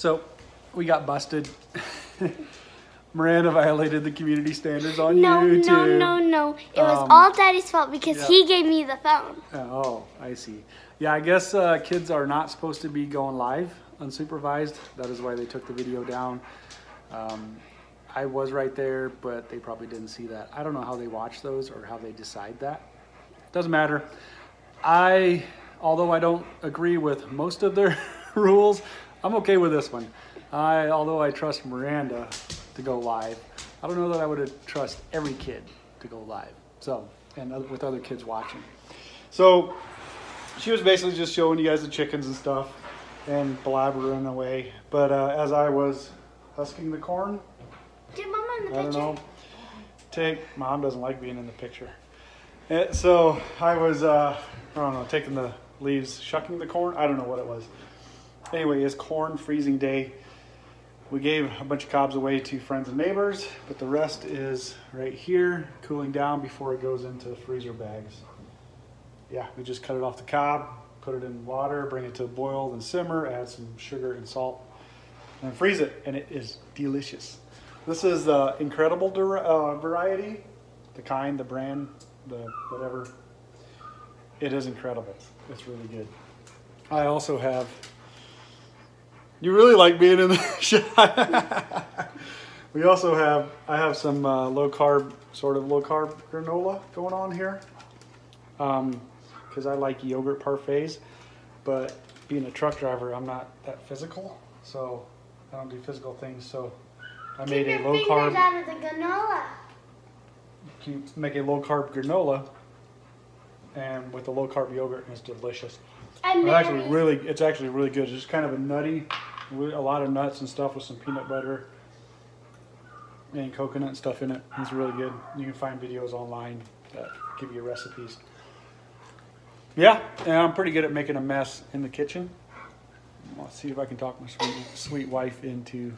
So we got busted. Miranda violated the community standards on No, YouTube. no, no, no. No. It was Um, all Daddy's fault because yeah. he gave me the phone. Oh, I see. Yeah, I guess uh, kids are not supposed to be going live unsupervised. That is why they took the video down. Um, I was right there, but they probably didn't see that. I don't know how they watch those or how they decide that. Doesn't matter. I, although I don't agree with most of their rules, I'm okay with this one. I, although I trust Miranda to go live, I don't know that I would trust every kid to go live. So, and other- with other kids watching. So, she was basically just showing you guys the chickens and stuff and blabbering away. But uh, as I was husking the corn, Did Mama in the I don't know. Take mom doesn't like being in the picture. Eh, so I was uh, I don't know taking the leaves, shucking the corn. I don't know what it was. Anyway, it's corn freezing day. We gave a bunch of cobs away to friends and neighbors, but the rest is right here, cooling down before it goes into freezer bags. Yeah, we just cut it off the cob, put it in water, bring it to a boil, then simmer, add some sugar and salt, and freeze it, and it is delicious. This is the incredible uh, variety, the kind, the brand, the whatever. It is incredible. It's really good. I also have. You really like being in the shot. we also have. I have some uh, low carb, sort of low carb granola going on here, because I like yogurt parfaits. But being a truck driver, I'm not that physical, so I don't do physical things. So I made Keep a low carb. out of the granola. you make a low carb granola and with the low carb yogurt and it's delicious. And It's actually really it's actually really good. It's just kind of a nutty a lot of nuts and stuff with some peanut butter and coconut stuff in it. It's really good. You can find videos online that give you recipes. Yeah, and I'm pretty good at making a mess in the kitchen. Let's see if I can talk my sweet sweet wife into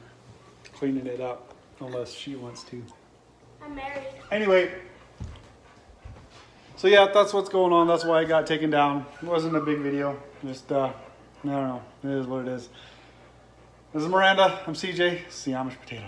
cleaning it up unless she wants to. I'm married. Anyway, so yeah, that's what's going on. That's why I got taken down. It wasn't a big video. Just, uh, I don't know. It is what it is. This is Miranda. I'm CJ. It's the Amish Potato.